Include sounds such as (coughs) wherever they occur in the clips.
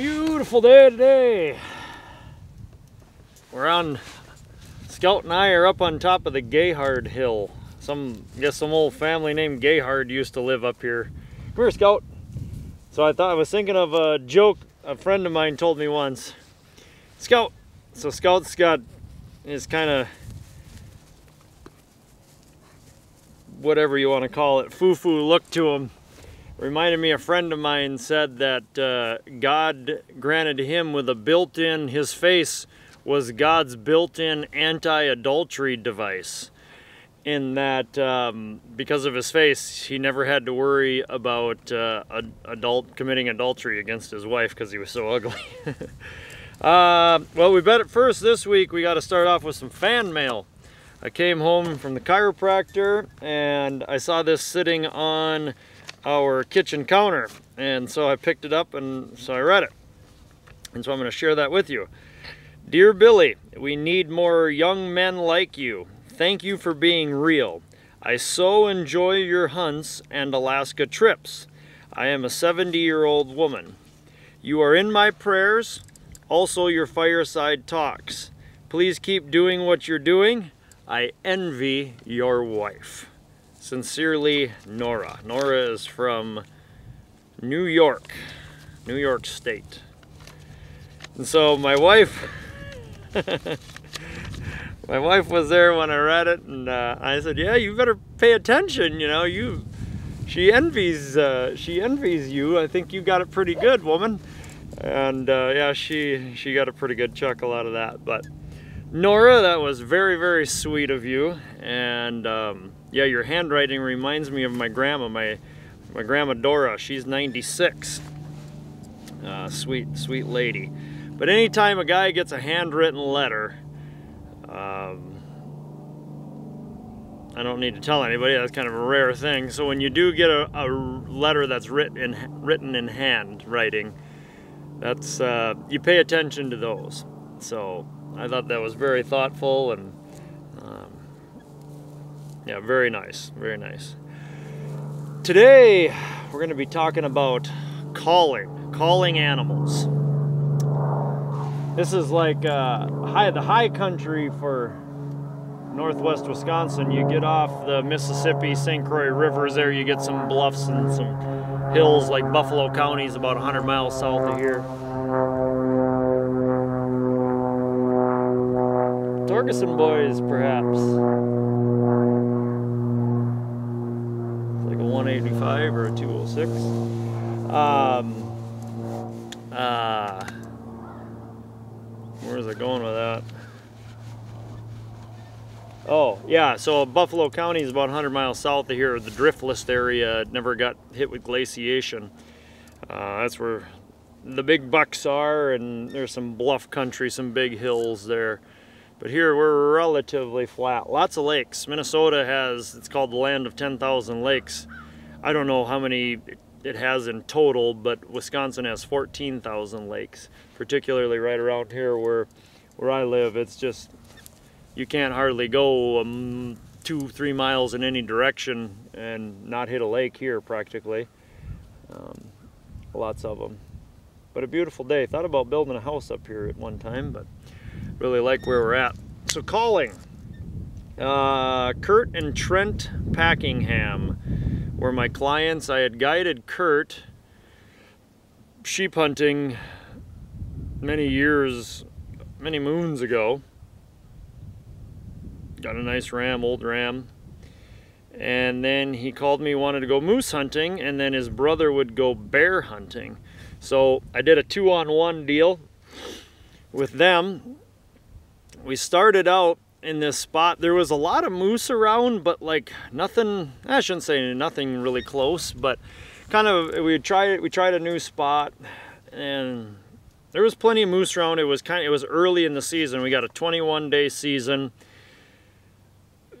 beautiful day today. We're on, Scout and I are up on top of the Gayhard Hill. Some, I guess some old family named Gayhard used to live up here. Come here, Scout. So I thought I was thinking of a joke a friend of mine told me once. Scout. So Scout's got his kind of whatever you want to call it, foo-foo look to him reminded me a friend of mine said that uh, God granted him with a built-in, his face was God's built-in anti-adultery device. In that, um, because of his face, he never had to worry about uh, adult committing adultery against his wife because he was so ugly. (laughs) uh, well, we bet at first this week we got to start off with some fan mail. I came home from the chiropractor and I saw this sitting on our kitchen counter. And so I picked it up and so I read it. And so I'm going to share that with you. Dear Billy, we need more young men like you. Thank you for being real. I so enjoy your hunts and Alaska trips. I am a 70 year old woman. You are in my prayers, also your fireside talks. Please keep doing what you're doing. I envy your wife. Sincerely, Nora. Nora is from New York, New York State. And so my wife, (laughs) my wife was there when I read it, and uh, I said, "Yeah, you better pay attention. You know, you." She envies, uh, she envies you. I think you got it pretty good, woman. And uh, yeah, she she got a pretty good chuckle out of that. But Nora, that was very very sweet of you, and. Um, yeah, your handwriting reminds me of my grandma, my, my grandma Dora. She's 96. Uh, sweet, sweet lady. But anytime a guy gets a handwritten letter, um, I don't need to tell anybody, that's kind of a rare thing. So when you do get a, a letter that's written in, written in handwriting, that's, uh, you pay attention to those. So I thought that was very thoughtful and yeah, very nice, very nice. Today, we're going to be talking about calling, calling animals. This is like uh, high, the high country for northwest Wisconsin. You get off the Mississippi, St. Croix rivers there, you get some bluffs and some hills like Buffalo County is about 100 miles south of here. Torgeson boys, perhaps. 185 or a 206. Um, uh, where is it going with that? Oh, yeah, so Buffalo County is about 100 miles south of here. The driftless area never got hit with glaciation. Uh, that's where the big bucks are, and there's some bluff country, some big hills there. But here we're relatively flat. Lots of lakes. Minnesota has, it's called the land of 10,000 lakes. I don't know how many it has in total, but Wisconsin has 14,000 lakes, particularly right around here where where I live. It's just you can't hardly go um, two, three miles in any direction and not hit a lake here practically. Um, lots of them. But a beautiful day. Thought about building a house up here at one time, but really like where we're at. So calling. Uh, Kurt and Trent Packingham were my clients. I had guided Kurt sheep hunting many years, many moons ago. Got a nice ram, old ram. And then he called me, wanted to go moose hunting, and then his brother would go bear hunting. So I did a two on one deal with them. We started out in this spot. There was a lot of moose around, but like nothing, I shouldn't say nothing really close, but kind of, we tried, we tried a new spot and there was plenty of moose around. It was kind of, it was early in the season. We got a 21 day season.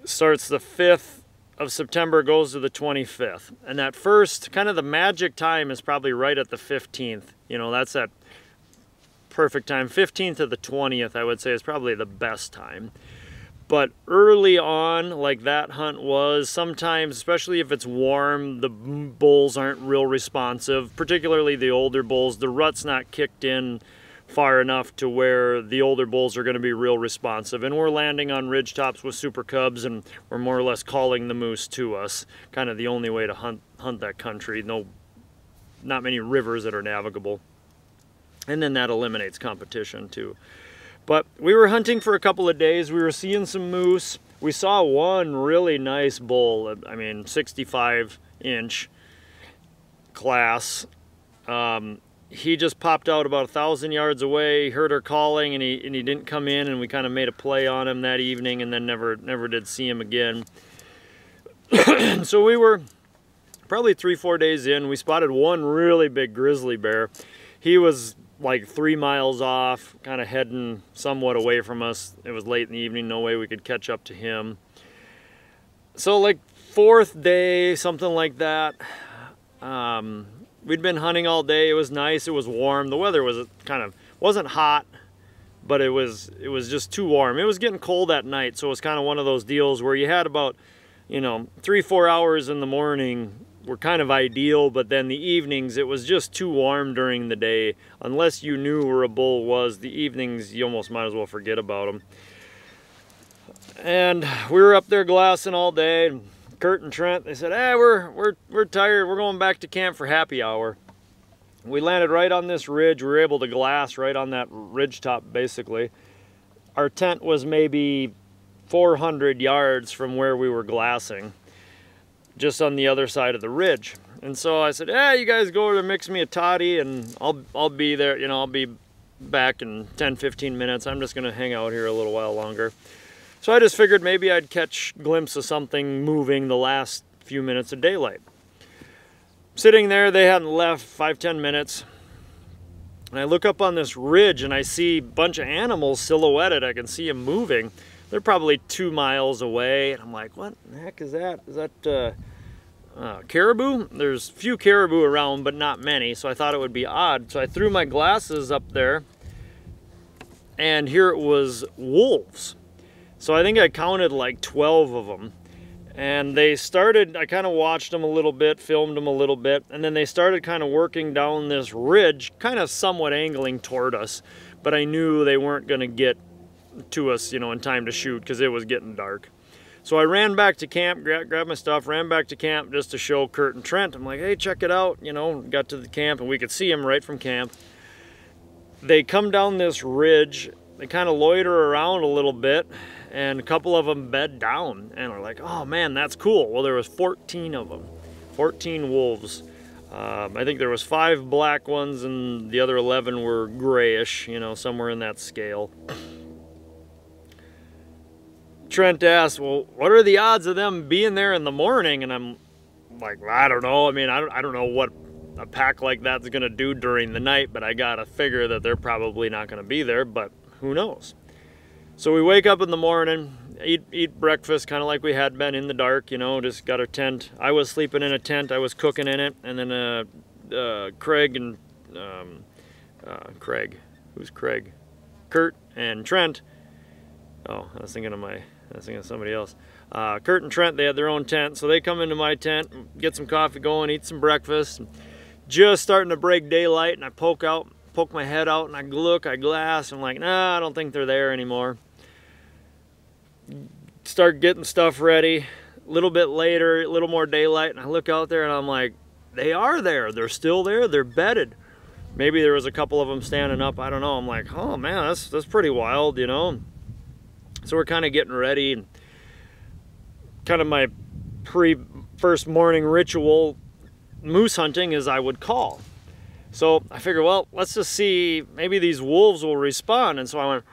Starts the 5th of September, goes to the 25th. And that first, kind of the magic time is probably right at the 15th. You know, that's that perfect time. 15th to the 20th, I would say, is probably the best time. But early on, like that hunt was, sometimes, especially if it's warm, the bulls aren't real responsive, particularly the older bulls. The rut's not kicked in far enough to where the older bulls are going to be real responsive. And we're landing on ridge tops with super cubs and we're more or less calling the moose to us. Kind of the only way to hunt, hunt that country. No, not many rivers that are navigable. And then that eliminates competition too. But we were hunting for a couple of days. We were seeing some moose. We saw one really nice bull. I mean, 65 inch class. Um, he just popped out about a thousand yards away. He heard her calling, and he and he didn't come in. And we kind of made a play on him that evening, and then never never did see him again. (coughs) so we were probably three four days in. We spotted one really big grizzly bear. He was like three miles off, kind of heading somewhat away from us. It was late in the evening, no way we could catch up to him. So like fourth day, something like that. Um, we'd been hunting all day. It was nice. It was warm. The weather was kind of wasn't hot, but it was it was just too warm. It was getting cold that night, so it was kind of one of those deals where you had about you know three four hours in the morning were kind of ideal, but then the evenings, it was just too warm during the day. Unless you knew where a bull was, the evenings, you almost might as well forget about them. And we were up there glassing all day. And Kurt and Trent, they said, hey, we're, we're, we're tired. We're going back to camp for happy hour. We landed right on this ridge. We were able to glass right on that ridge top, basically. Our tent was maybe 400 yards from where we were glassing just on the other side of the ridge. And so I said, "Yeah, you guys go over to mix me a toddy and I'll I'll be there, you know, I'll be back in 10 15 minutes. I'm just going to hang out here a little while longer." So I just figured maybe I'd catch a glimpse of something moving the last few minutes of daylight. Sitting there, they hadn't left five, 10 minutes. And I look up on this ridge and I see a bunch of animals silhouetted. I can see them moving. They're probably two miles away. And I'm like, what the heck is that? Is that uh, uh, caribou. There's few caribou around, but not many, so I thought it would be odd. So I threw my glasses up there, and here it was wolves. So I think I counted like 12 of them. And they started, I kind of watched them a little bit, filmed them a little bit, and then they started kind of working down this ridge, kind of somewhat angling toward us. But I knew they weren't going to get to us, you know, in time to shoot because it was getting dark. So I ran back to camp, grabbed my stuff, ran back to camp just to show Kurt and Trent. I'm like, hey, check it out. You know, got to the camp and we could see them right from camp. They come down this ridge. They kind of loiter around a little bit and a couple of them bed down and are like, oh man, that's cool. Well, there was 14 of them, 14 wolves. Um, I think there was five black ones and the other 11 were grayish, you know, somewhere in that scale. Trent asked, well, what are the odds of them being there in the morning? And I'm like, I don't know. I mean, I don't, I don't know what a pack like that's going to do during the night, but I got to figure that they're probably not going to be there, but who knows? So we wake up in the morning, eat, eat breakfast, kind of like we had been in the dark, you know, just got a tent. I was sleeping in a tent, I was cooking in it, and then uh, uh, Craig and um, uh, Craig, who's Craig? Kurt and Trent. Oh, I was thinking of my I was thinking of somebody else. Uh, Kurt and Trent, they had their own tent, so they come into my tent, get some coffee going, eat some breakfast. Just starting to break daylight, and I poke out, poke my head out, and I look, I glass, and I'm like, nah, I don't think they're there anymore. Start getting stuff ready. A little bit later, a little more daylight, and I look out there, and I'm like, they are there. They're still there. They're bedded. Maybe there was a couple of them standing up. I don't know. I'm like, oh man, that's that's pretty wild, you know. So we're kind of getting ready and kind of my pre first morning ritual moose hunting as I would call. So I figured, well, let's just see, maybe these wolves will respond. And so I went,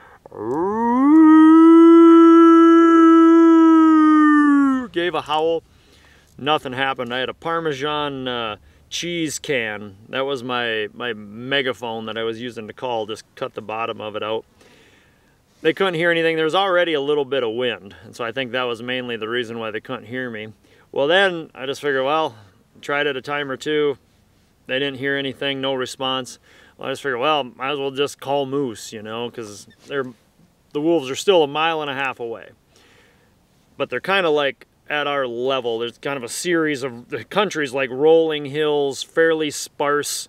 gave a howl. Nothing happened. I had a Parmesan uh, cheese can. That was my, my megaphone that I was using to call. Just cut the bottom of it out they couldn't hear anything. There was already a little bit of wind, and so I think that was mainly the reason why they couldn't hear me. Well, then I just figured, well, tried it a time or two. They didn't hear anything, no response. Well, I just figured, well, might as well just call moose, you know, because they're the wolves are still a mile and a half away. but they're kind of like at our level. There's kind of a series of the countries like rolling hills, fairly sparse,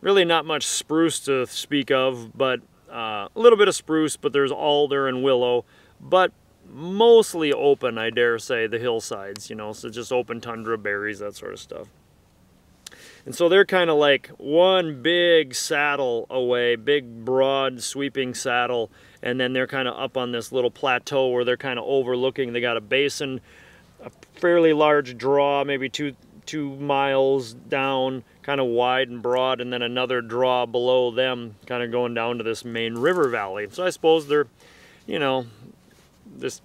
really not much spruce to speak of, but uh, a little bit of spruce, but there's alder and willow, but mostly open, I dare say, the hillsides, you know, so just open tundra, berries, that sort of stuff. And so they're kind of like one big saddle away, big, broad, sweeping saddle, and then they're kind of up on this little plateau where they're kind of overlooking. They got a basin, a fairly large draw, maybe two two miles down, kind of wide and broad, and then another draw below them, kind of going down to this main river valley. So I suppose they're, you know, just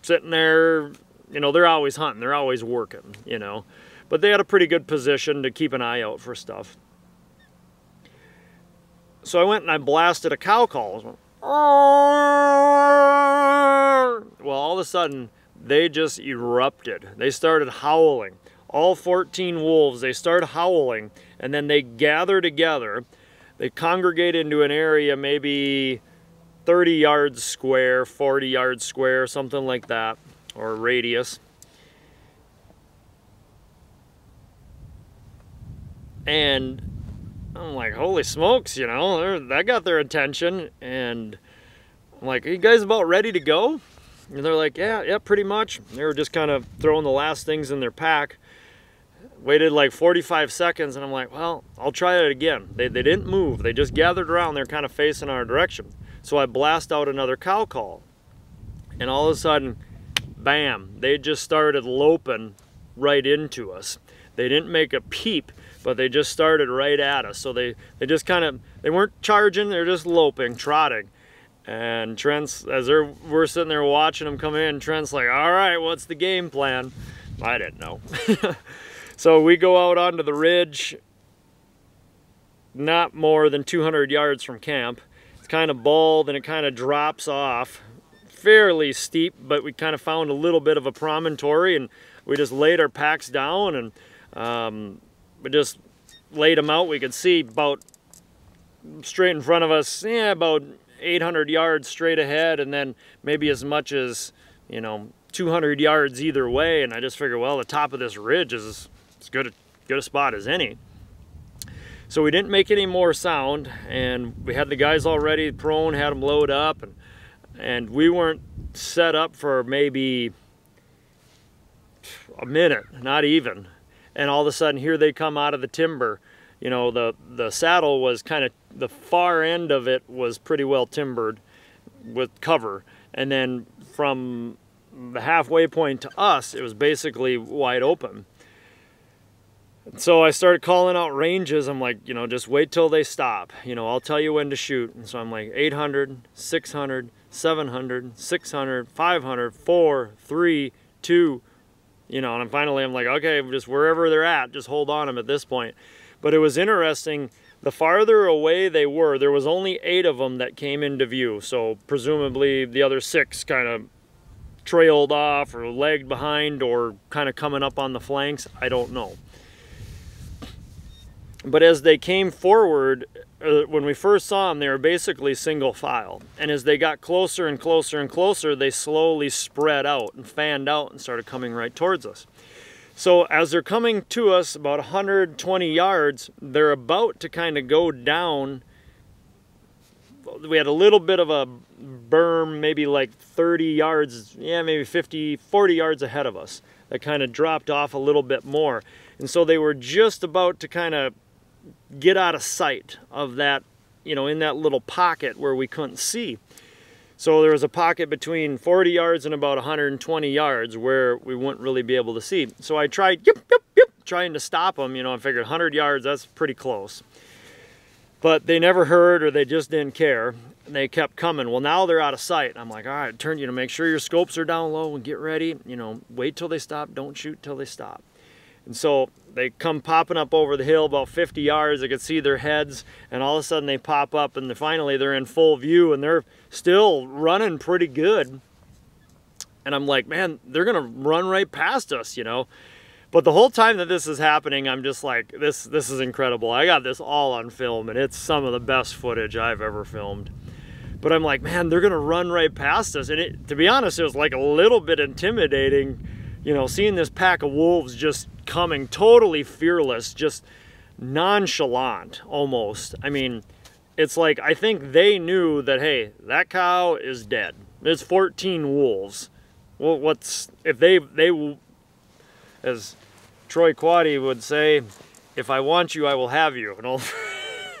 sitting there, you know, they're always hunting, they're always working, you know. But they had a pretty good position to keep an eye out for stuff. So I went and I blasted a cow call. Well, all of a sudden, they just erupted. They started howling all 14 wolves, they start howling and then they gather together. They congregate into an area maybe 30 yards square, 40 yards square, something like that, or radius. And I'm like, holy smokes, you know, that got their attention. And I'm like, are you guys about ready to go? And they're like, yeah, yeah, pretty much. They were just kind of throwing the last things in their pack waited like 45 seconds and I'm like, well, I'll try it again. They, they didn't move. They just gathered around. They're kind of facing our direction. So I blast out another cow call. And all of a sudden, bam, they just started loping right into us. They didn't make a peep, but they just started right at us. So they, they just kind of, they weren't charging, they're just loping, trotting. And Trent's, as they're, we're sitting there watching them come in, Trent's like, all right, what's the game plan? I didn't know. (laughs) So we go out onto the ridge, not more than 200 yards from camp. It's kind of bald and it kind of drops off, fairly steep, but we kind of found a little bit of a promontory and we just laid our packs down and um, we just laid them out. We could see about straight in front of us, yeah, about 800 yards straight ahead and then maybe as much as, you know, 200 yards either way. And I just figured, well, the top of this ridge is as good a, good a spot as any. So we didn't make any more sound and we had the guys already prone, had them load up and, and we weren't set up for maybe a minute, not even. And all of a sudden here they come out of the timber. You know, the, the saddle was kind of, the far end of it was pretty well timbered with cover. And then from the halfway point to us, it was basically wide open so I started calling out ranges. I'm like, you know, just wait till they stop. You know, I'll tell you when to shoot. And so I'm like 800, 600, 700, 600, 500, 4, 3, 2, you know, and I'm finally I'm like, okay, just wherever they're at, just hold on them at this point. But it was interesting. The farther away they were, there was only eight of them that came into view. So presumably the other six kind of trailed off or lagged behind or kind of coming up on the flanks. I don't know. But as they came forward, uh, when we first saw them, they were basically single file. And as they got closer and closer and closer, they slowly spread out and fanned out and started coming right towards us. So as they're coming to us about 120 yards, they're about to kind of go down. We had a little bit of a berm, maybe like 30 yards, yeah, maybe 50, 40 yards ahead of us that kind of dropped off a little bit more. And so they were just about to kind of get out of sight of that, you know, in that little pocket where we couldn't see. So there was a pocket between 40 yards and about 120 yards where we wouldn't really be able to see. So I tried, yip, yip, yip, trying to stop them. You know, I figured 100 yards, that's pretty close. But they never heard or they just didn't care. And they kept coming. Well, now they're out of sight. I'm like, all right, turn, you know, make sure your scopes are down low and get ready. You know, wait till they stop. Don't shoot till they stop. And so they come popping up over the hill about 50 yards. I could see their heads, and all of a sudden they pop up, and finally they're in full view, and they're still running pretty good. And I'm like, man, they're gonna run right past us, you know. But the whole time that this is happening, I'm just like, this this is incredible. I got this all on film, and it's some of the best footage I've ever filmed. But I'm like, man, they're gonna run right past us. And it, to be honest, it was like a little bit intimidating, you know, seeing this pack of wolves just coming totally fearless, just nonchalant almost. I mean, it's like I think they knew that hey, that cow is dead. There's 14 wolves. Well, what's if they they as Troy Quaddy would say, if I want you, I will have you. And all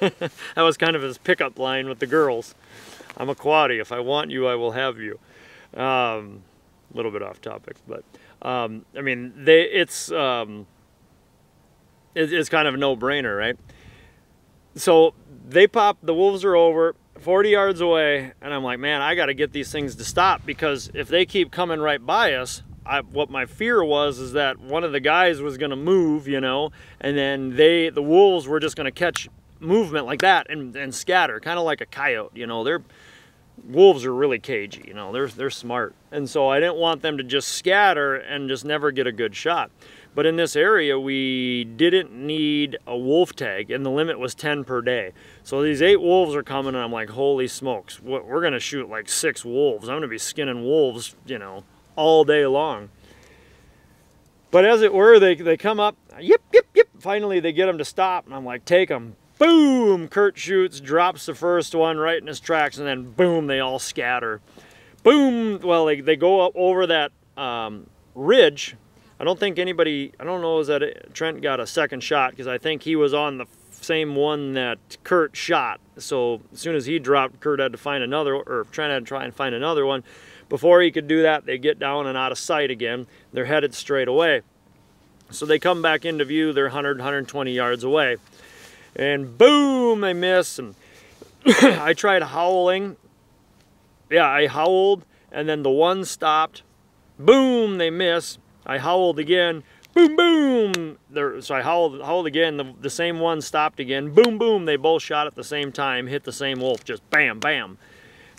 (laughs) that was kind of his pickup line with the girls. I'm a quaddy. If I want you, I will have you. Um, a little bit off topic, but um, I mean, they it's um, it, it's kind of a no-brainer, right? So they pop. The wolves are over. 40 yards away and I'm like, man, I got to get these things to stop because if they keep coming right by us, I, what my fear was is that one of the guys was going to move, you know, and then they, the wolves were just going to catch movement like that and, and scatter, kind of like a coyote, you know. They're wolves are really cagey, you know. They're they're smart, and so I didn't want them to just scatter and just never get a good shot. But in this area, we didn't need a wolf tag, and the limit was 10 per day. So these eight wolves are coming, and I'm like, holy smokes, we're gonna shoot like six wolves. I'm gonna be skinning wolves, you know, all day long. But as it were, they, they come up, yip, yip, yip. Finally, they get them to stop, and I'm like, take them. Boom! Kurt shoots, drops the first one right in his tracks, and then boom, they all scatter. Boom! Well, they, they go up over that um, ridge I don't think anybody, I don't know, is that Trent got a second shot because I think he was on the same one that Kurt shot. So as soon as he dropped, Kurt had to find another, or Trent had to try and find another one. Before he could do that, they get down and out of sight again. They're headed straight away. So they come back into view, they're 100, 120 yards away. And boom, they miss. And (coughs) I tried howling. Yeah, I howled, and then the one stopped. Boom, they miss I howled again, boom, boom. There, so I howled, howled again, the, the same one stopped again, boom, boom. They both shot at the same time, hit the same wolf, just bam, bam,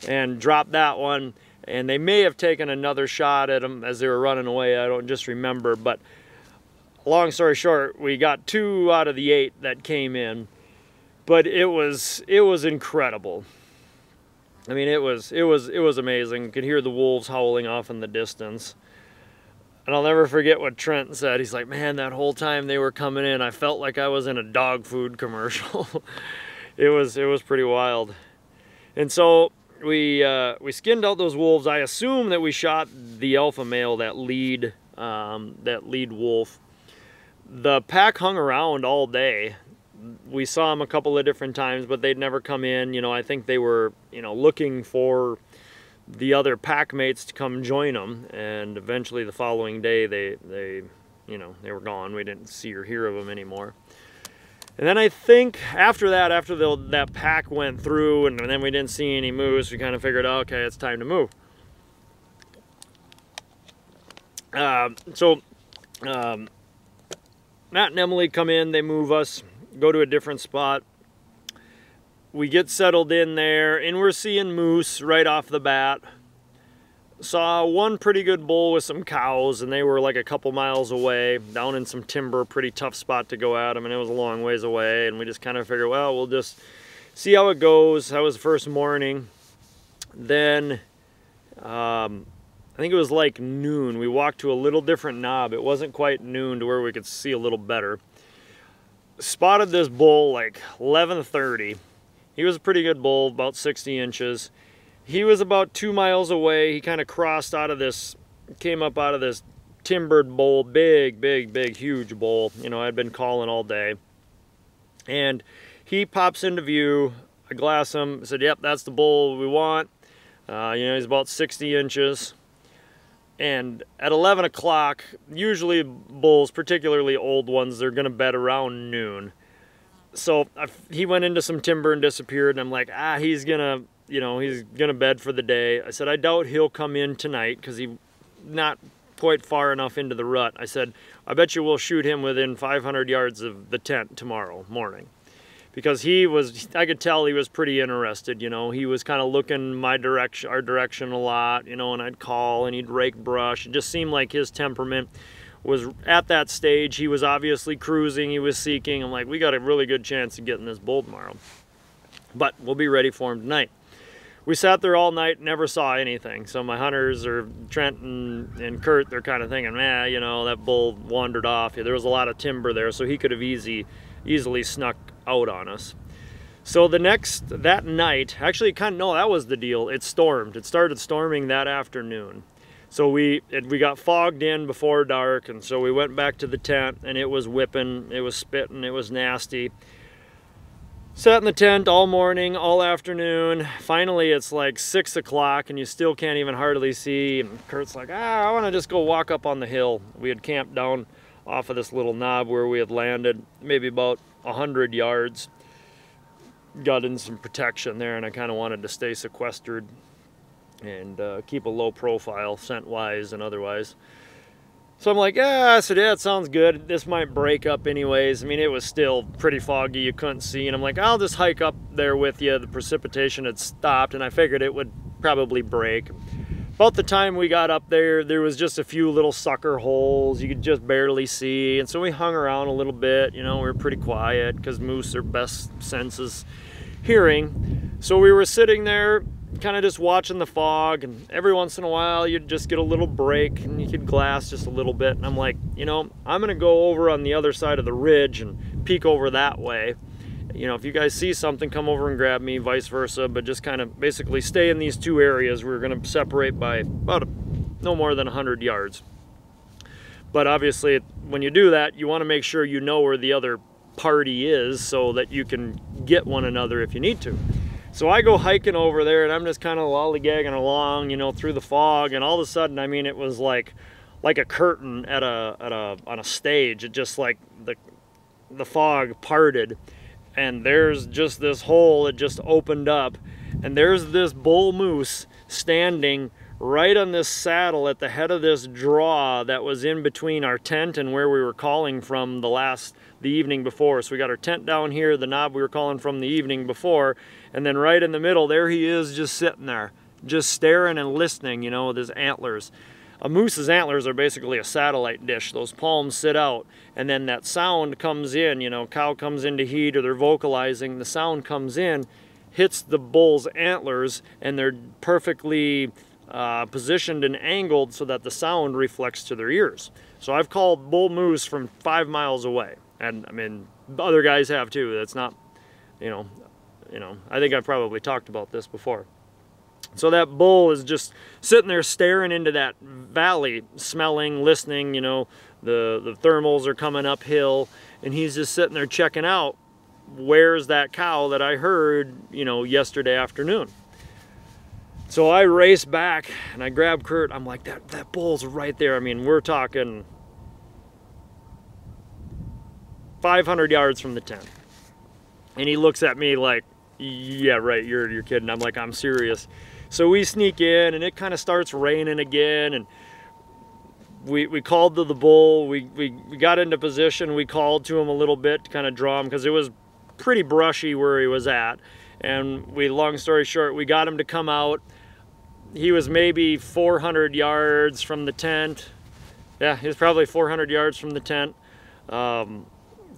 and dropped that one. And they may have taken another shot at them as they were running away. I don't just remember, but long story short, we got two out of the eight that came in, but it was it was incredible. I mean, it was it was it was amazing. You could hear the wolves howling off in the distance. And I'll never forget what Trent said. He's like, man, that whole time they were coming in, I felt like I was in a dog food commercial. (laughs) it was it was pretty wild. And so we uh, we skinned out those wolves. I assume that we shot the alpha male, that lead um, that lead wolf. The pack hung around all day. We saw them a couple of different times, but they'd never come in. You know, I think they were you know looking for the other pack mates to come join them and eventually the following day they they you know they were gone we didn't see or hear of them anymore and then I think after that after the, that pack went through and then we didn't see any moose we kind of figured oh, okay it's time to move uh, so um, Matt and Emily come in they move us go to a different spot we get settled in there and we're seeing moose right off the bat. Saw one pretty good bull with some cows and they were like a couple miles away down in some timber, pretty tough spot to go at them and it was a long ways away and we just kind of figured, well, we'll just see how it goes. That was the first morning. Then um, I think it was like noon. We walked to a little different knob. It wasn't quite noon to where we could see a little better. Spotted this bull like 1130 he was a pretty good bull, about 60 inches. He was about two miles away. He kind of crossed out of this, came up out of this timbered bowl, big, big, big, huge bowl. You know, I'd been calling all day. And he pops into view. I glass him, said, yep, that's the bull we want. Uh, you know, he's about 60 inches. And at 11 o'clock, usually bulls, particularly old ones, they're going to bed around noon. So I, he went into some timber and disappeared and i'm like ah he's gonna you know he's gonna bed for the day. I said i doubt he'll come in tonight because he's not quite far enough into the rut. I said i bet you we'll shoot him within 500 yards of the tent tomorrow morning because he was i could tell he was pretty interested you know he was kind of looking my direction our direction a lot you know and i'd call and he'd rake brush it just seemed like his temperament was at that stage. He was obviously cruising. He was seeking. I'm like, we got a really good chance of getting this bull tomorrow. But we'll be ready for him tonight. we sat there all night, never saw anything. So my hunters or Trent and, and Kurt, they're kind of thinking, man, you know, that bull wandered off. There was a lot of timber there, so he could have easy, easily snuck out on us. So the next, that night, actually kind of, no, that was the deal. It stormed. It started storming that afternoon. So we it, we got fogged in before dark, and so we went back to the tent, and it was whipping, it was spitting, it was nasty. Sat in the tent all morning, all afternoon. Finally, it's like six o'clock, and you still can't even hardly see. And Kurt's like, ah, I want to just go walk up on the hill. We had camped down off of this little knob where we had landed, maybe about a hundred yards. Got in some protection there, and I kind of wanted to stay sequestered and uh, keep a low profile scent wise and otherwise. So I'm like, yeah, so that sounds good. This might break up anyways. I mean, it was still pretty foggy. You couldn't see. And I'm like, I'll just hike up there with you. The precipitation had stopped and I figured it would probably break. About the time we got up there, there was just a few little sucker holes you could just barely see. And so we hung around a little bit. You know, we were pretty quiet because moose are best senses hearing. So we were sitting there kind of just watching the fog and every once in a while you'd just get a little break and you could glass just a little bit and i'm like you know i'm going to go over on the other side of the ridge and peek over that way you know if you guys see something come over and grab me vice versa. But just kind of basically stay in these two areas. We're going to separate by about no more than 100 yards. But obviously when you do that you want to make sure you know where the other party is so that you can get one another if you need to. So I go hiking over there and I'm just kind of lollygagging along, you know, through the fog. And all of a sudden, I mean, it was like, like a curtain at a, at a, on a stage. It just like the, the fog parted and there's just this hole that just opened up and there's this bull moose standing right on this saddle at the head of this draw that was in between our tent and where we were calling from the last the evening before. So we got our tent down here the knob we were calling from the evening before and then right in the middle there he is just sitting there just staring and listening you know with his antlers a moose's antlers are basically a satellite dish those palms sit out and then that sound comes in you know cow comes into heat or they're vocalizing the sound comes in hits the bull's antlers and they're perfectly uh, positioned and angled so that the sound reflects to their ears. So I've called bull moose from five miles away, and I mean other guys have too. That's not, you know, you know. I think I've probably talked about this before. So that bull is just sitting there staring into that valley, smelling, listening. You know, the the thermals are coming uphill, and he's just sitting there checking out. Where's that cow that I heard, you know, yesterday afternoon? So I race back and I grab Kurt. I'm like, that, that bull's right there. I mean, we're talking 500 yards from the tent. And he looks at me like, yeah, right, you're, you're kidding. I'm like, I'm serious. So we sneak in and it kind of starts raining again. And we, we called to the bull. We, we, we got into position. We called to him a little bit to kind of draw him because it was pretty brushy where he was at. And we, long story short, we got him to come out he was maybe 400 yards from the tent. Yeah, he was probably 400 yards from the tent. Um,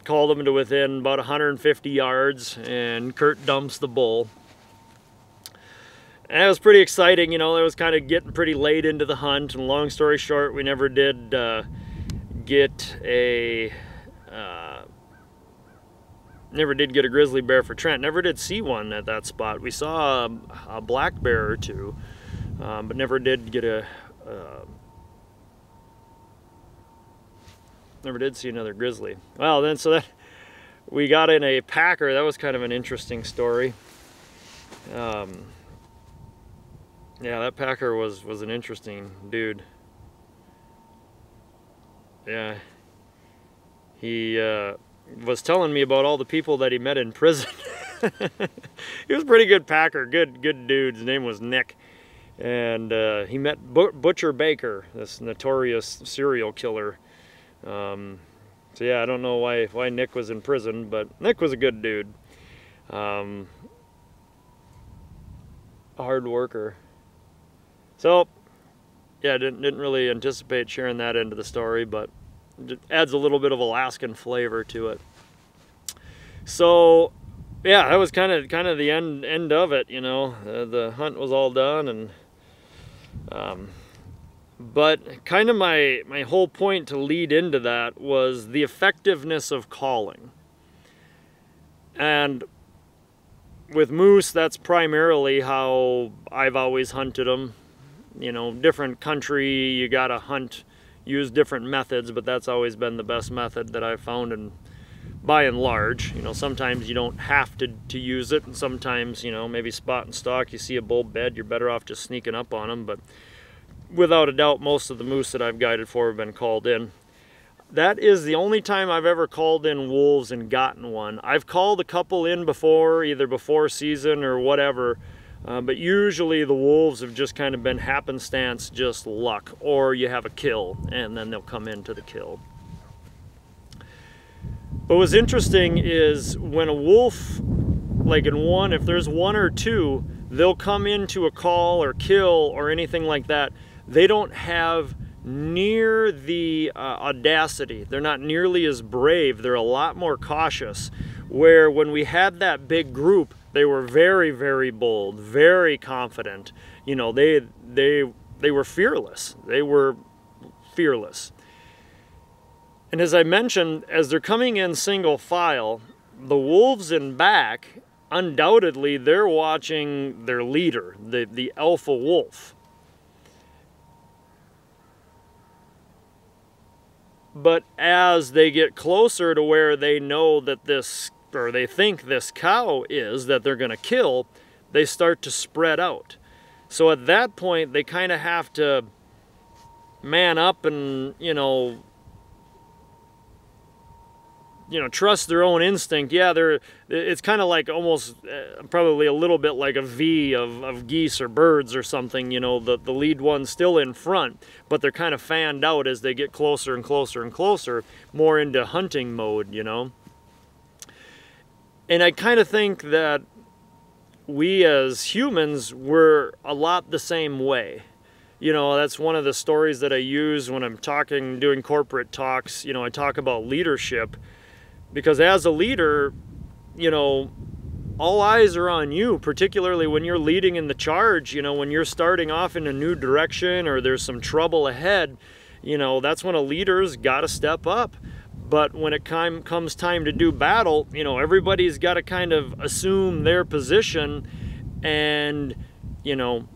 called him to within about 150 yards, and Kurt dumps the bull. And it was pretty exciting, you know, it was kind of getting pretty late into the hunt, and long story short, we never did uh, get a... Uh, never did get a grizzly bear for Trent. Never did see one at that spot. We saw a, a black bear or two um, but never did get a uh, never did see another grizzly well then so that we got in a packer that was kind of an interesting story um, yeah that packer was was an interesting dude. Yeah. He uh, was telling me about all the people that he met in prison. (laughs) He was a pretty good packer good good dude. His name was Nick. And uh, he met Butcher Baker, this notorious serial killer. Um, so yeah, I don't know why why Nick was in prison, but Nick was a good dude, um, a hard worker. So yeah, didn't didn't really anticipate sharing that into the story, but it adds a little bit of Alaskan flavor to it. So yeah, that was kind of kind of the end end of it. You know, uh, the hunt was all done, and um, but kind of my my whole point to lead into that was the effectiveness of calling, and with moose, that's primarily how I've always hunted them. You know, different country, you gotta hunt, use different methods, but that's always been the best method that I've found and by and large. You know, sometimes you don't have to, to use it, and sometimes, you know, maybe spot and stalk, you see a bull bed, you're better off just sneaking up on them. But without a doubt, most of the moose that I've guided for have been called in. That is the only time I've ever called in wolves and gotten one. I've called a couple in before, either before season or whatever, uh, but usually the wolves have just kind of been happenstance, just luck, or you have a kill and then they'll come into the kill. But what's interesting is when a wolf, like in one, if there's one or two, they'll come into a call or kill or anything like that. They don't have near the uh, audacity. They're not nearly as brave. They're a lot more cautious. Where when we had that big group, they were very, very bold, very confident. You know, they they they were fearless. They were fearless. And as I mentioned, as they're coming in single file, the wolves in back, undoubtedly they're watching their leader, the, the alpha wolf. But as they get closer to where they know that this, or they think this cow is that they're going to kill, they start to spread out. So at that point, they kind of have to man up and, you know, you know trust their own instinct yeah they're it's kind of like almost uh, probably a little bit like a v of, of geese or birds or something you know the, the lead one's still in front but they're kind of fanned out as they get closer and closer and closer more into hunting mode you know and i kind of think that we as humans were a lot the same way you know that's one of the stories that i use when i'm talking doing corporate talks you know i talk about leadership because as a leader, you know, all eyes are on you, particularly when you're leading in the charge. You know, when you're starting off in a new direction or there's some trouble ahead, you know, that's when a leader's got to step up. But when it comes time to do battle, you know, everybody's got to kind of assume their position and, you know,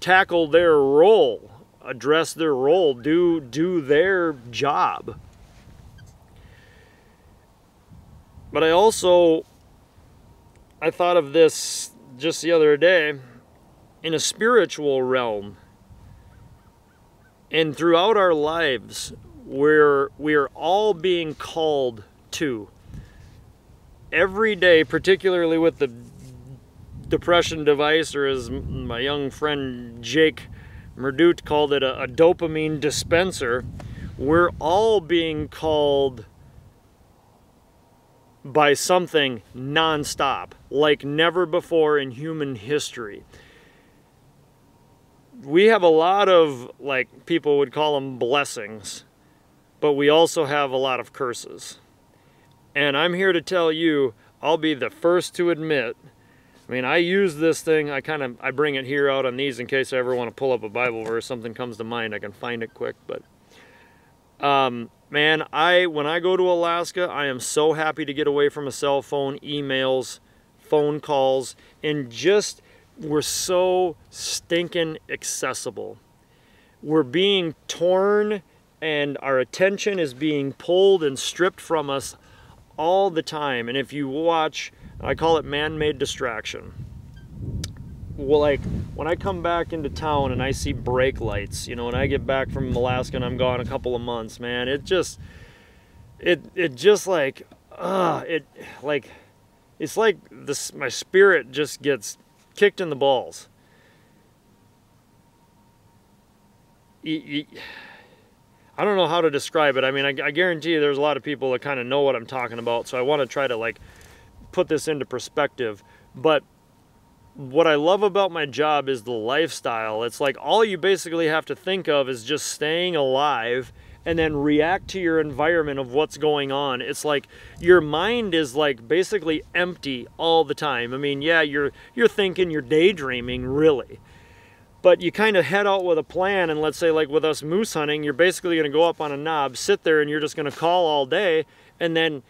tackle their role, address their role, do do their job. But I also I thought of this just the other day in a spiritual realm. And throughout our lives, we're we are all being called to every day, particularly with the depression device, or as my young friend Jake Merdut called it, a, a dopamine dispenser. We're all being called by something nonstop, like never before in human history. We have a lot of, like, people would call them blessings, but we also have a lot of curses. And I'm here to tell you, I'll be the first to admit. I mean, I use this thing, I kind of, I bring it here out on these in case I ever want to pull up a Bible verse, something comes to mind, I can find it quick, but um, man, I when I go to Alaska, I am so happy to get away from a cell phone, emails, phone calls, and just we're so stinking accessible. We're being torn and our attention is being pulled and stripped from us all the time. And if you watch, I call it man-made distraction well, like when I come back into town and I see brake lights, you know, when I get back from Alaska and I'm gone a couple of months, man, it just, it, it just like, uh, it like, it's like this, my spirit just gets kicked in the balls. I don't know how to describe it. I mean, I, I guarantee you there's a lot of people that kind of know what I'm talking about. So I want to try to like put this into perspective. But what I love about my job is the lifestyle. It's like all you basically have to think of is just staying alive and then react to your environment of what's going on. It's like your mind is like basically empty all the time. I mean, yeah, you're you're thinking, you're daydreaming, really. But you kind of head out with a plan, and let's say, like with us moose hunting, you're basically going to go up on a knob, sit there, and you're just going to call all day, and then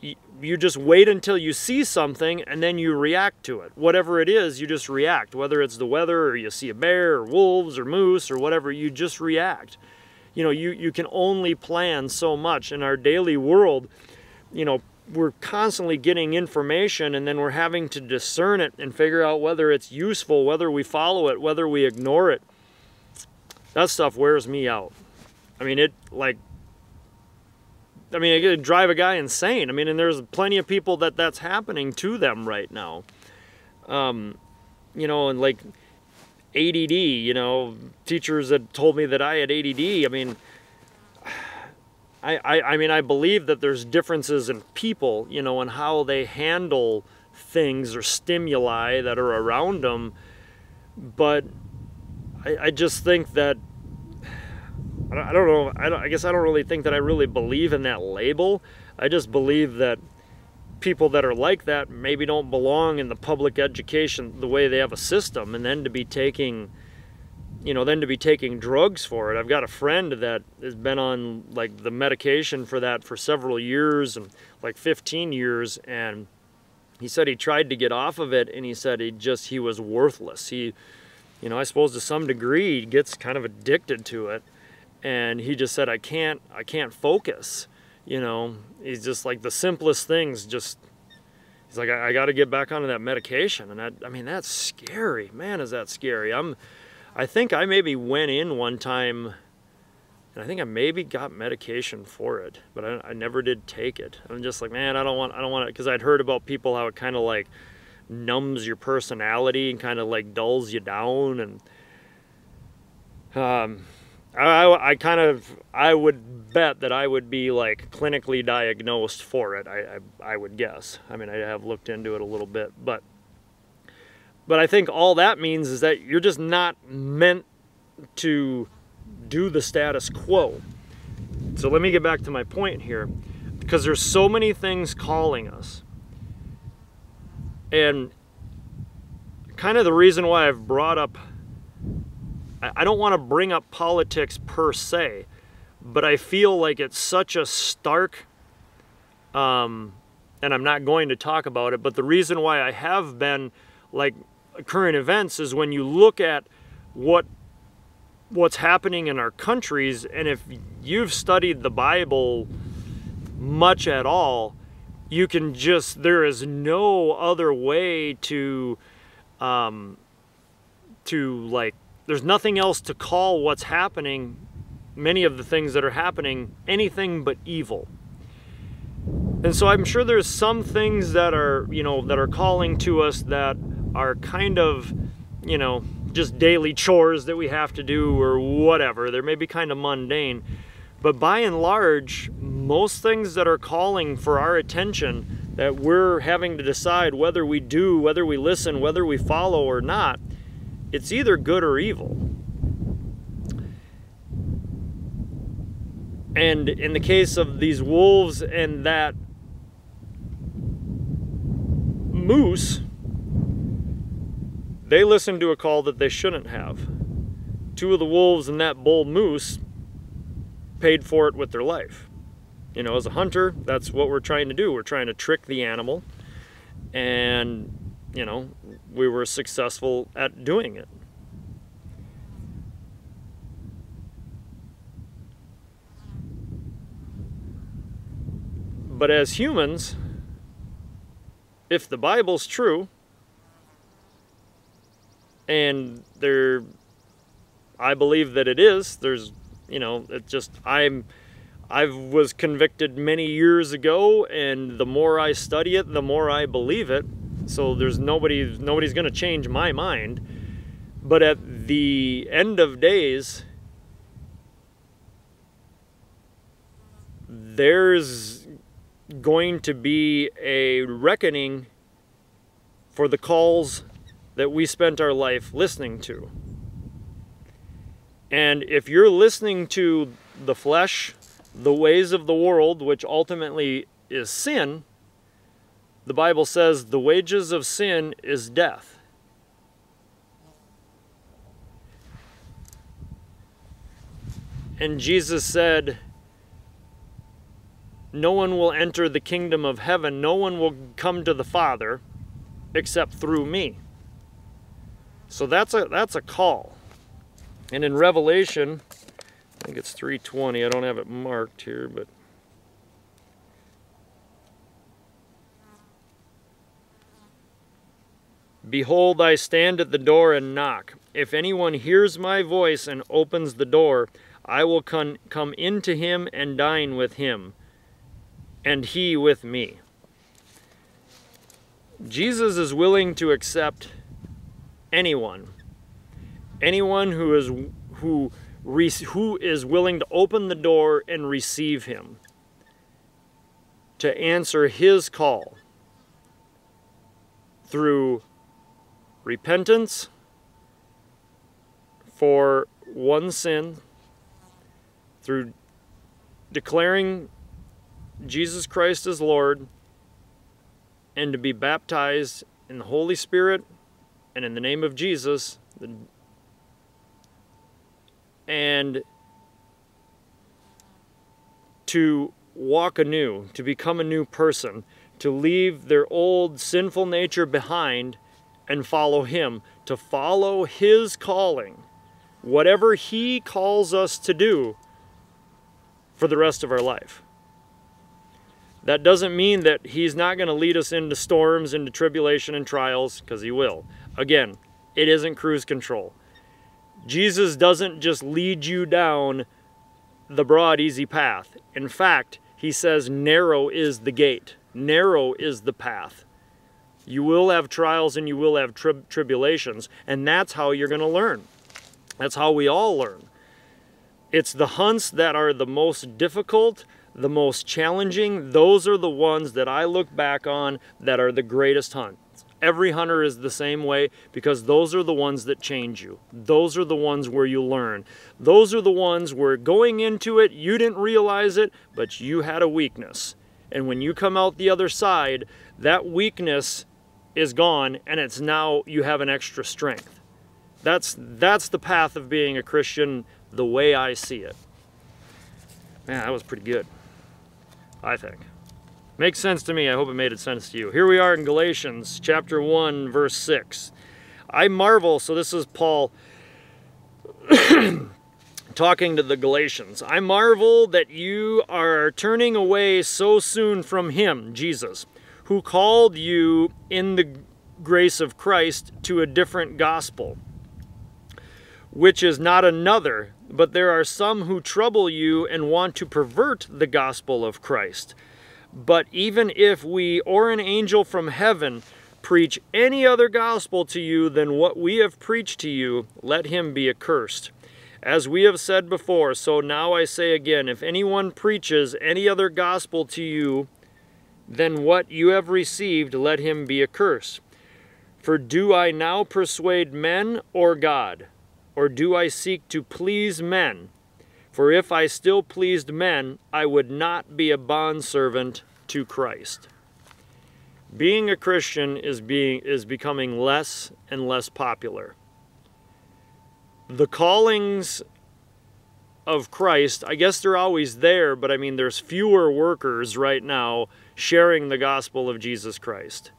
you just wait until you see something and then you react to it. Whatever it is, you just react. Whether it's the weather or you see a bear or wolves or moose or whatever, you just react. You know, you, you can only plan so much in our daily world. You know, we're constantly getting information and then we're having to discern it and figure out whether it's useful, whether we follow it, whether we ignore it. That stuff wears me out. I mean, it like I mean, it could drive a guy insane. I mean, and there's plenty of people that that's happening to them right now. Um, you know, and like ADD, you know, teachers that told me that I had ADD. I mean, I, I, I mean, I believe that there's differences in people, you know, and how they handle things or stimuli that are around them. But I, I just think that I don't know. I, don't, I guess I don't really think that I really believe in that label. I just believe that people that are like that maybe don't belong in the public education the way they have a system, and then to be taking, you know, then to be taking drugs for it. I've got a friend that has been on like the medication for that for several years, and like 15 years, and he said he tried to get off of it, and he said he just he was worthless. He, you know, I suppose to some degree he gets kind of addicted to it and he just said i can't i can't focus you know he's just like the simplest things just he's like i, I got to get back onto that medication and that i mean that's scary man is that scary i'm i think i maybe went in one time and i think i maybe got medication for it but i, I never did take it i'm just like man i don't want i don't want it because i'd heard about people how it kind of like numbs your personality and kind of like dulls you down and um I, I kind of I would bet that I would be like clinically diagnosed for it. I, I, I would guess. I mean, I have looked into it a little bit, but but I think all that means is that you're just not meant to do the status quo. So let me get back to my point here, because there's so many things calling us, and kind of the reason why I've brought up I don't want to bring up politics per se, but I feel like it's such a stark, um, and I'm not going to talk about it, but the reason why I have been like current events is when you look at what what's happening in our countries and if you've studied the bible much at all you can just there is no other way to um to like there's nothing else to call what's happening, many of the things that are happening, anything but evil. And so I'm sure there's some things that are, you know, that are calling to us that are kind of, you know, just daily chores that we have to do or whatever. They may be kind of mundane. But by and large, most things that are calling for our attention that we're having to decide whether we do, whether we listen, whether we follow or not, it's either good or evil. And in the case of these wolves and that moose, they listened to a call that they shouldn't have. Two of the wolves and that bull moose paid for it with their life. You know, as a hunter, that's what we're trying to do. We're trying to trick the animal and you know, we were successful at doing it. But as humans, if the Bible's true, and there, I believe that it is, there's, you know, it just, I'm, I was convicted many years ago, and the more I study it, the more I believe it. So there's nobody, nobody's going to change my mind. But at the end of days, there's going to be a reckoning for the calls that we spent our life listening to. And if you're listening to the flesh, the ways of the world, which ultimately is sin, the Bible says the wages of sin is death. And Jesus said, No one will enter the kingdom of heaven, no one will come to the Father except through me. So that's a that's a call. And in Revelation, I think it's 320. I don't have it marked here, but Behold, I stand at the door and knock. If anyone hears my voice and opens the door, I will come, come into him and dine with him, and he with me. Jesus is willing to accept anyone, anyone who is who who is willing to open the door and receive him, to answer his call through repentance for one sin, through declaring Jesus Christ as Lord, and to be baptized in the Holy Spirit and in the name of Jesus, and to walk anew, to become a new person, to leave their old sinful nature behind and follow Him, to follow His calling, whatever He calls us to do for the rest of our life. That doesn't mean that He's not going to lead us into storms, into tribulation and trials, because He will. Again, it isn't cruise control. Jesus doesn't just lead you down the broad, easy path. In fact, He says, narrow is the gate, narrow is the path. You will have trials and you will have tri- tribulations, and that's how you're going to learn. That's how we all learn. It's the hunts that are the most difficult, the most challenging. Those are the ones that I look back on that are the greatest hunts. Every hunter is the same way because those are the ones that change you. Those are the ones where you learn. Those are the ones where going into it, you didn't realize it, but you had a weakness. And when you come out the other side, that weakness is gone and it's now you have an extra strength. That's that's the path of being a Christian the way I see it. Man, that was pretty good. I think. Makes sense to me. I hope it made it sense to you. Here we are in Galatians chapter 1 verse 6. I marvel, so this is Paul (coughs) talking to the Galatians. I marvel that you are turning away so soon from him, Jesus who called you in the grace of Christ to a different gospel, which is not another, but there are some who trouble you and want to pervert the gospel of Christ. But even if we or an angel from heaven preach any other gospel to you than what we have preached to you, let him be accursed. As we have said before, so now I say again, if anyone preaches any other gospel to you than what you have received let him be accursed. For do I now persuade men or God? Or do I seek to please men? For if I still pleased men, I would not be a bondservant to Christ. Being a Christian is being is becoming less and less popular. The callings of Christ, I guess they're always there, but I mean there's fewer workers right now sharing the gospel of Jesus Christ.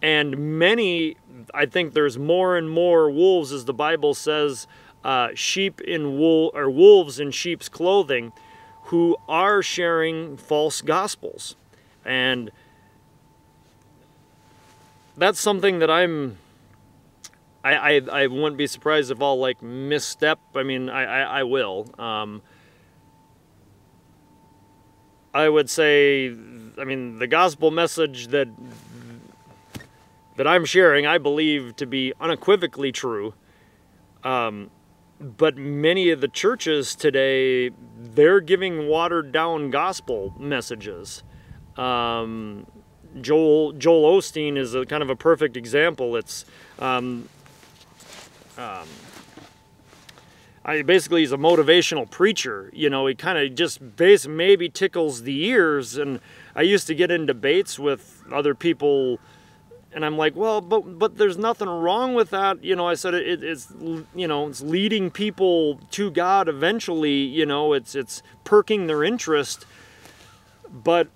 And many, I think there's more and more wolves, as the Bible says, uh, sheep in wool or wolves in sheep's clothing, who are sharing false gospels, and that's something that I'm. I, I, I wouldn't be surprised if I'll like misstep. I mean, I, I, I will. Um, I would say I mean, the gospel message that that I'm sharing, I believe to be unequivocally true. Um, but many of the churches today, they're giving watered down gospel messages. Um, Joel Joel Osteen is a kind of a perfect example. It's um, um, I basically he's a motivational preacher. You know, he kind of just base maybe tickles the ears. And I used to get in debates with other people, and I'm like, well, but but there's nothing wrong with that. You know, I said it, it's you know it's leading people to God eventually. You know, it's it's perking their interest. But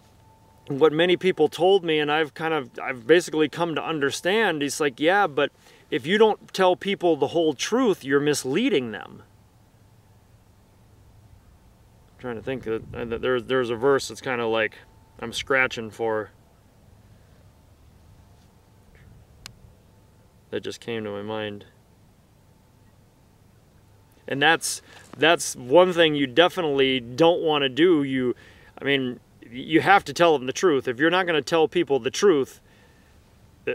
what many people told me, and I've kind of I've basically come to understand, is like, yeah, but if you don't tell people the whole truth, you're misleading them I'm trying to think that uh, there's there's a verse that's kind of like I'm scratching for that just came to my mind. And that's that's one thing you definitely don't want to do. You I mean, you have to tell them the truth. If you're not going to tell people the truth, uh,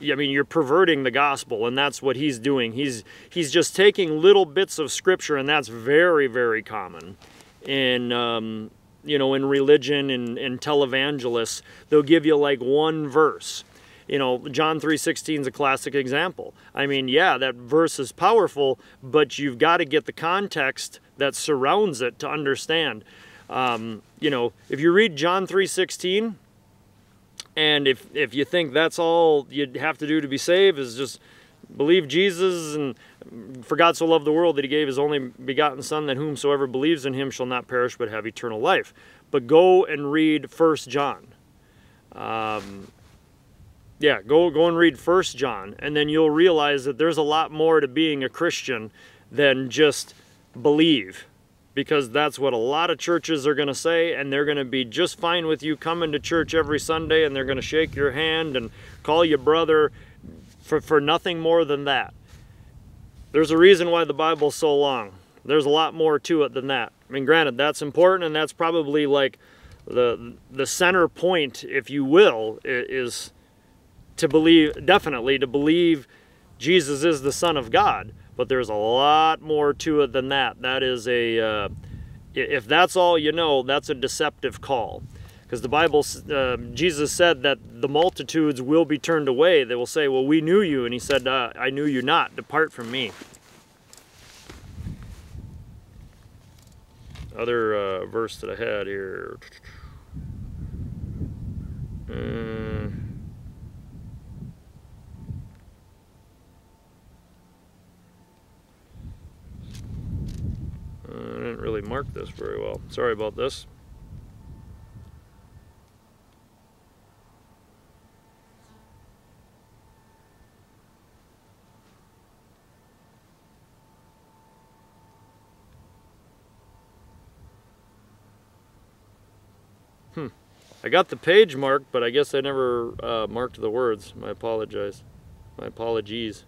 I mean, you're perverting the gospel, and that's what he's doing. He's he's just taking little bits of scripture, and that's very very common in um, you know in religion and, and televangelists. They'll give you like one verse. You know, John 3:16 is a classic example. I mean, yeah, that verse is powerful, but you've got to get the context that surrounds it to understand. Um, you know, if you read John 3:16 and if, if you think that's all you have to do to be saved is just believe Jesus and for God so loved the world that he gave his only begotten son that whomsoever believes in him shall not perish but have eternal life. But go and read First John. Um, yeah, go go and read First John and then you'll realize that there's a lot more to being a Christian than just believe because that's what a lot of churches are going to say and they're going to be just fine with you coming to church every Sunday and they're going to shake your hand and call you brother for, for nothing more than that. There's a reason why the Bible's so long. There's a lot more to it than that. I mean, granted, that's important and that's probably like the the center point, if you will, is to believe definitely to believe Jesus is the Son of God but there's a lot more to it than that. That is a, uh, if that's all you know, that's a deceptive call. Because the Bible, uh, Jesus said that the multitudes will be turned away. They will say, Well, we knew you. And he said, uh, I knew you not. Depart from me. Other uh, verse that I had here. Uh, I didn't really mark this very well. Sorry about this. Hmm. I got the page marked, but I guess I never uh, marked the words. My apologize. My apologies.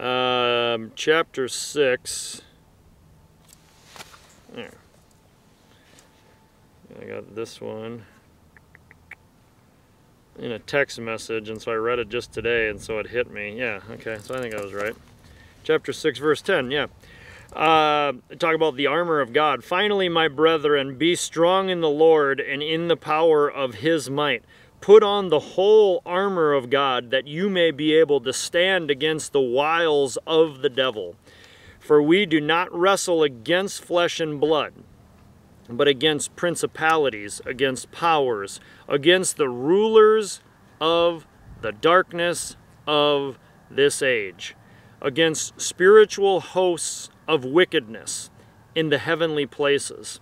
Um, chapter 6. There. I got this one in a text message, and so I read it just today, and so it hit me. Yeah, okay, so I think I was right. Chapter 6, verse 10, yeah. Uh, talk about the armor of God. Finally, my brethren, be strong in the Lord and in the power of his might. Put on the whole armor of God that you may be able to stand against the wiles of the devil. For we do not wrestle against flesh and blood, but against principalities, against powers, against the rulers of the darkness of this age, against spiritual hosts of wickedness in the heavenly places.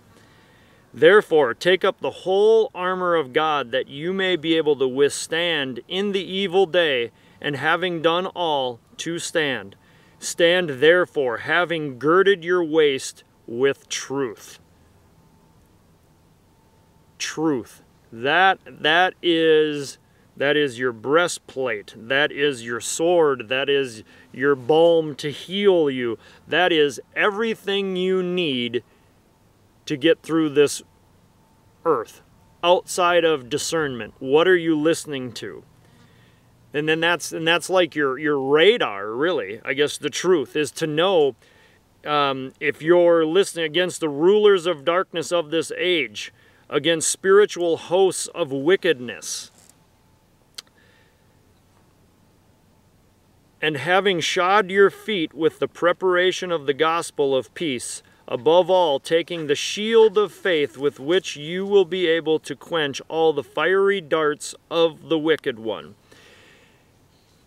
Therefore, take up the whole armor of God that you may be able to withstand in the evil day, and having done all, to stand. Stand therefore, having girded your waist with truth. Truth. That that is that is your breastplate. That is your sword. That is your balm to heal you. That is everything you need to get through this earth outside of discernment what are you listening to and then that's and that's like your your radar really i guess the truth is to know um, if you're listening against the rulers of darkness of this age, against spiritual hosts of wickedness. And having shod your feet with the preparation of the gospel of peace, above all, taking the shield of faith with which you will be able to quench all the fiery darts of the wicked one.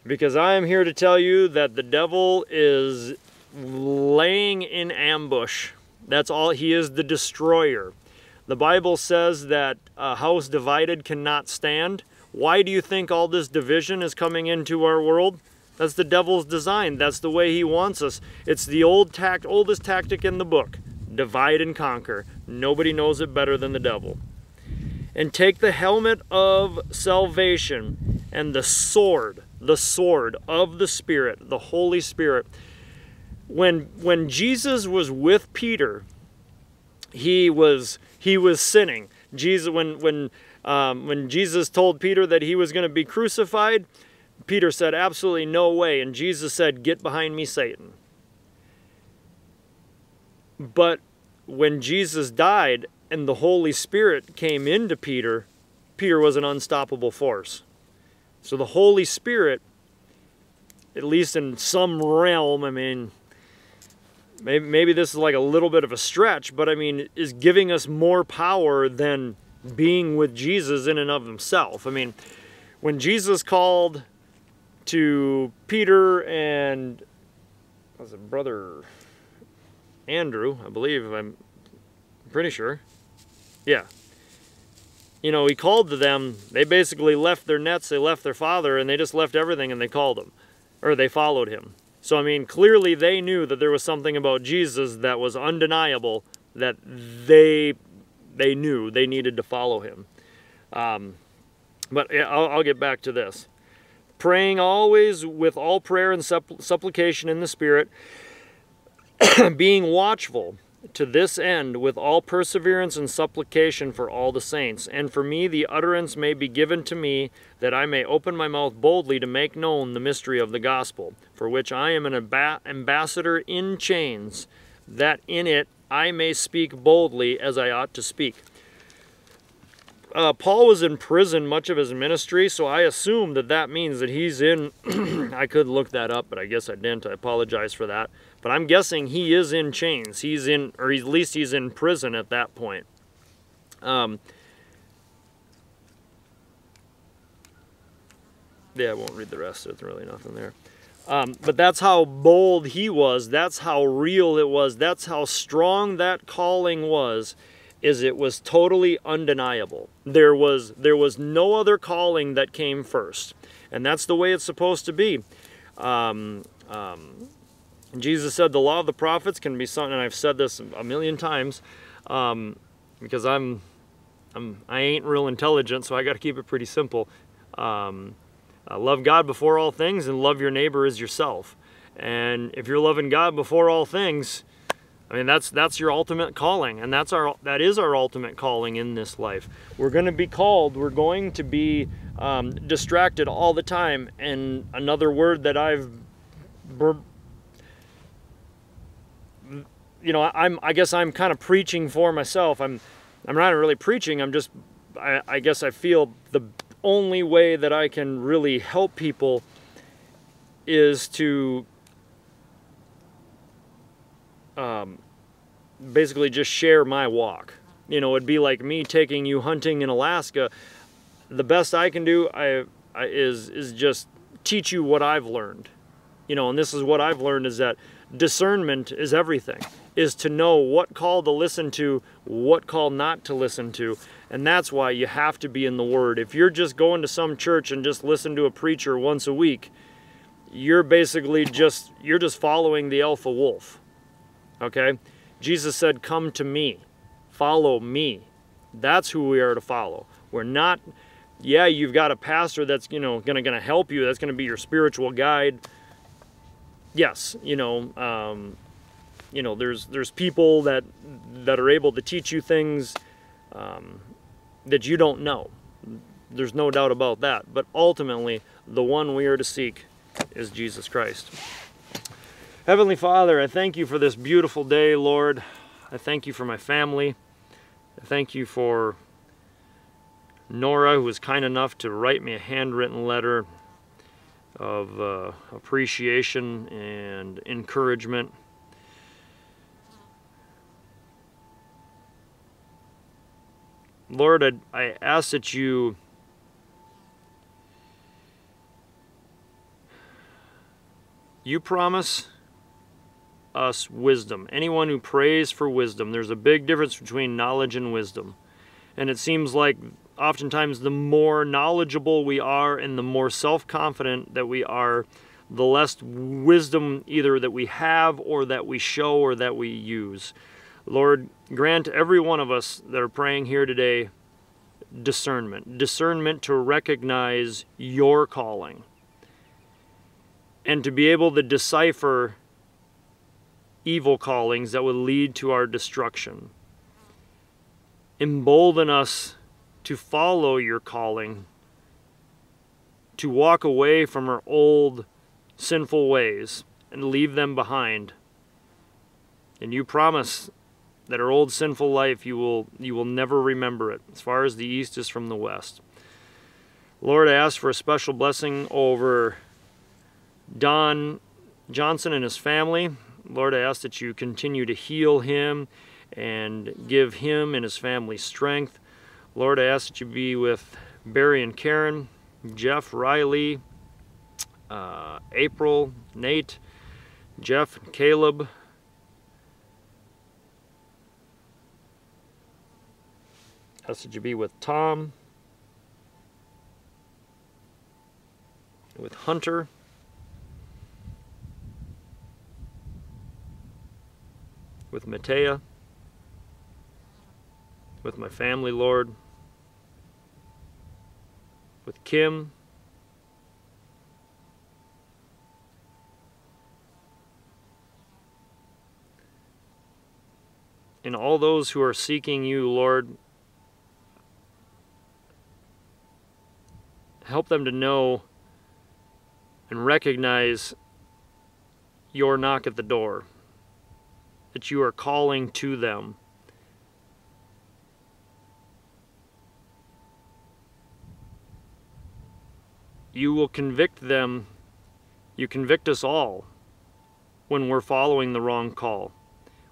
Because I am here to tell you that the devil is laying in ambush. That's all. He is the destroyer. The Bible says that a house divided cannot stand. Why do you think all this division is coming into our world? That's the devil's design. That's the way he wants us. It's the old tact, oldest tactic in the book. Divide and conquer. Nobody knows it better than the devil. And take the helmet of salvation and the sword, the sword of the Spirit, the Holy Spirit. When when Jesus was with Peter, he was he was sinning. Jesus when when um, when Jesus told Peter that he was going to be crucified, Peter said, Absolutely no way. And Jesus said, Get behind me, Satan. But when Jesus died and the Holy Spirit came into Peter, Peter was an unstoppable force. So the Holy Spirit, at least in some realm, I mean, maybe, maybe this is like a little bit of a stretch, but I mean, is giving us more power than being with Jesus in and of himself. I mean, when Jesus called to Peter and was it brother Andrew, I believe, I'm pretty sure. Yeah. You know, he called to them. They basically left their nets, they left their father, and they just left everything and they called him. Or they followed him. So, I mean, clearly they knew that there was something about Jesus that was undeniable that they they knew they needed to follow him. Um, but I'll, I'll get back to this praying always with all prayer and supplication in the Spirit, (clears throat) being watchful to this end with all perseverance and supplication for all the saints. And for me, the utterance may be given to me, that I may open my mouth boldly to make known the mystery of the gospel, for which I am an ambassador in chains, that in it I may speak boldly as I ought to speak uh, Paul was in prison much of his ministry, so I assume that that means that he's in. (clears throat) I could look that up, but I guess I didn't. I apologize for that. But I'm guessing he is in chains. He's in, or at least he's in prison at that point. Um, yeah, I won't read the rest. There's really nothing there. Um, but that's how bold he was. That's how real it was. That's how strong that calling was is it was totally undeniable. There was there was no other calling that came first, and that's the way it's supposed to be. Um, um, Jesus said the law of the prophets can be something, and I've said this a million times, um, because I'm, I'm I ain't real intelligent, so I got to keep it pretty simple. Um, uh, love God before all things, and love your neighbor as yourself. And if you're loving God before all things, I mean, that's that's your ultimate calling, and that's our that is our ultimate calling in this life. We're going to be called. We're going to be um, distracted all the time. And another word that I've, you know, I'm I guess I'm kind of preaching for myself. I'm I'm not really preaching. I'm just I, I guess I feel the only way that I can really help people is to um, basically just share my walk. You know, it'd be like me taking you hunting in Alaska. The best I can do I, I, is is just teach you what I've learned. You know, and this is what I've learned is that discernment is everything. Is to know what call to listen to, what call not to listen to. And that's why you have to be in the Word. If you're just going to some church and just listen to a preacher once a week, you're basically just you're just following the alpha wolf Okay? Jesus said, Come to me, follow me. That's who we are to follow. We're not, yeah, you've got a pastor that's, you know, gonna, gonna help you, that's gonna be your spiritual guide. Yes, you know, um, you know, there's there's people that that are able to teach you things um, that you don't know. There's no doubt about that. But ultimately, the one we are to seek is Jesus Christ. Heavenly Father, I thank you for this beautiful day, Lord. I thank you for my family. I thank you for Nora, who was kind enough to write me a handwritten letter of uh, appreciation and encouragement. Lord, I, I ask that you you promise us wisdom. Anyone who prays for wisdom, there's a big difference between knowledge and wisdom. And it seems like oftentimes the more knowledgeable we are and the more self confident that we are, the less wisdom either that we have or that we show or that we use. Lord, grant every one of us that are praying here today discernment, discernment to recognize your calling, and to be able to decipher evil callings that would lead to our destruction. Embolden us to follow your calling, to walk away from our old sinful ways and leave them behind. And you promise that our old sinful life you will you will never remember it as far as the east is from the west. Lord, I ask for a special blessing over Don Johnson and his family. Lord, I ask that you continue to heal him and give him and his family strength. Lord, I ask that you be with Barry and Karen, Jeff, Riley, uh, April, Nate, Jeff, and Caleb. Ask that you be with Tom, with Hunter. With Matea, with my family, Lord, with Kim, and all those who are seeking you, Lord, help them to know and recognize your knock at the door that you are calling to them. You will convict them, you convict us all when we're following the wrong call,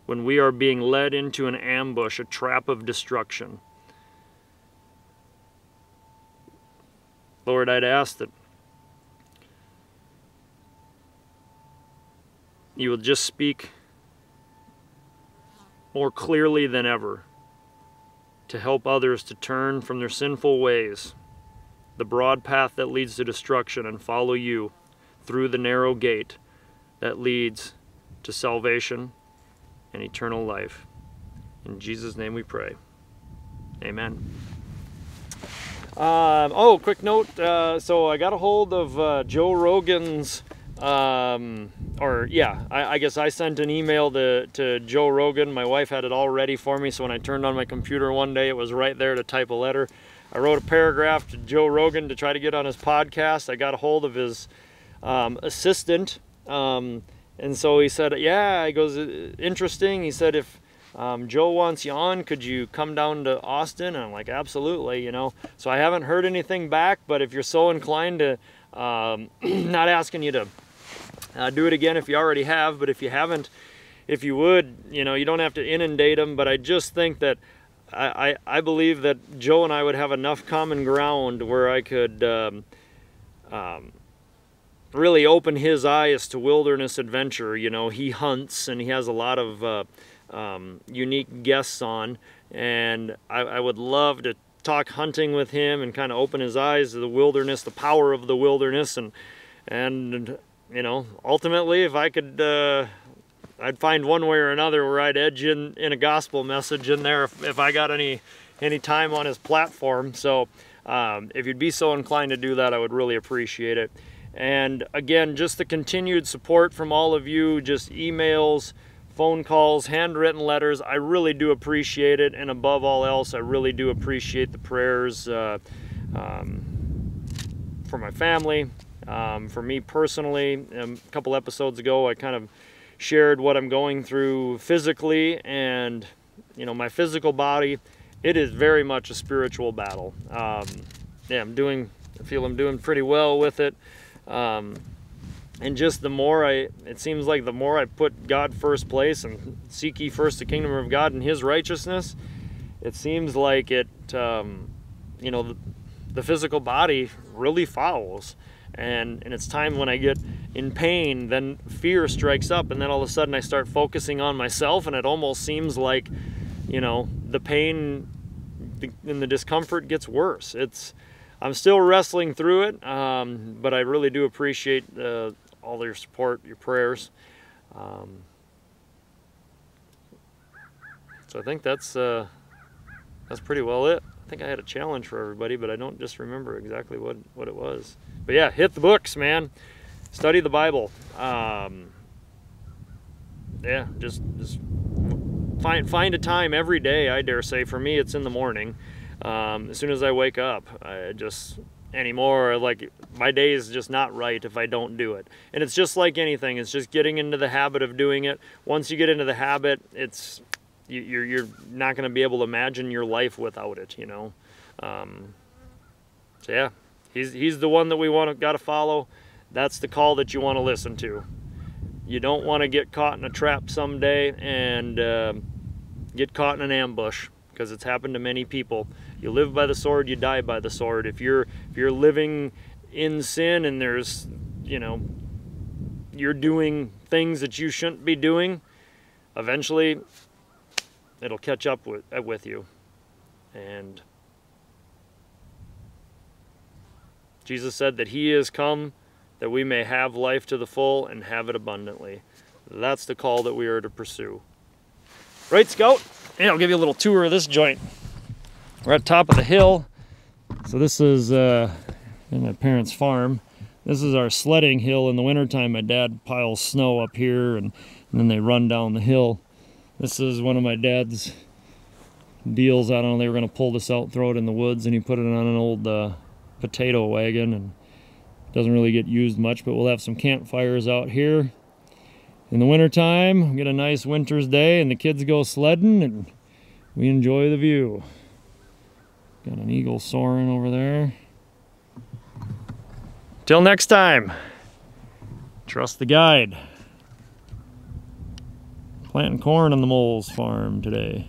when we are being led into an ambush, a trap of destruction. Lord, I'd ask that you will just speak more clearly than ever to help others to turn from their sinful ways, the broad path that leads to destruction, and follow you through the narrow gate that leads to salvation and eternal life. In Jesus' name we pray. Amen. Um, oh, quick note. Uh, so I got a hold of uh, Joe Rogan's um, or yeah, I, I, guess I sent an email to, to Joe Rogan. My wife had it all ready for me, so when I turned on my computer one day, it was right there to type a letter. I wrote a paragraph to Joe Rogan to try to get on his podcast. I got a hold of his um, assistant, um, and so he said, "Yeah." He goes, "Interesting." He said, "If um, Joe wants you on, could you come down to Austin?" And I'm like, "Absolutely," you know. So I haven't heard anything back, but if you're so inclined to, um, (clears throat) not asking you to uh, do it again if you already have, but if you haven't, if you would, you know, you don't have to inundate them. But I just think that I, I, I believe that Joe and I would have enough common ground where I could um, um, really open his eyes to wilderness adventure. You know, he hunts and he has a lot of uh, um, unique guests on, and I, I would love to talk hunting with him and kind of open his eyes to the wilderness, the power of the wilderness, and and you know, ultimately, if I could, uh, I'd find one way or another where I'd edge in, in a gospel message in there if, if I got any any time on his platform. So, um, if you'd be so inclined to do that, I would really appreciate it. And again, just the continued support from all of you, just emails, phone calls, handwritten letters. I really do appreciate it. And above all else, I really do appreciate the prayers uh, um, for my family, um, for me personally, um, a couple episodes ago, I kind of shared what I'm going through physically and you know my physical body. It is very much a spiritual battle. Um, yeah, I'm doing. I feel I'm doing pretty well with it. Um, and just the more I, it seems like the more I put God first place and seek ye first the kingdom of God and His righteousness, it seems like it, um, you know, the, the physical body really follows. And, and it's time when I get in pain, then fear strikes up, and then all of a sudden I start focusing on myself, and it almost seems like, you know, the pain and the discomfort gets worse. It's, I'm still wrestling through it, um, but I really do appreciate uh, all your support, your prayers. Um, so I think that's uh, that's pretty well it. I think I had a challenge for everybody, but I don't just remember exactly what what it was. But yeah, hit the books, man. Study the Bible. Um, yeah, just just find find a time every day. I dare say for me, it's in the morning. Um, as soon as I wake up, I just anymore. Like my day is just not right if I don't do it. And it's just like anything. It's just getting into the habit of doing it. Once you get into the habit, it's you're you're not going to be able to imagine your life without it. You know. Um, so yeah, he's he's the one that we want to got to follow. That's the call that you want to listen to. You don't want to get caught in a trap someday and uh, get caught in an ambush because it's happened to many people. You live by the sword, you die by the sword. If you're if you're living in sin and there's, you know, you're doing things that you shouldn't be doing, eventually it'll catch up with with you. And Jesus said that he is come that we may have life to the full and have it abundantly. That's the call that we are to pursue. Right, Scout? And I'll give you a little tour of this joint. We're at top of the hill. So this is uh, in my parents' farm. This is our sledding hill. In the wintertime, my dad piles snow up here and, and then they run down the hill. This is one of my dad's deals. I don't know, they were going to pull this out, throw it in the woods, and he put it on an old uh, potato wagon. and Doesn't really get used much, but we'll have some campfires out here. In the wintertime, get a nice winter's day, and the kids go sledding, and we enjoy the view. Got an eagle soaring over there. Till next time, trust the guide. Planting corn on the Molls farm today.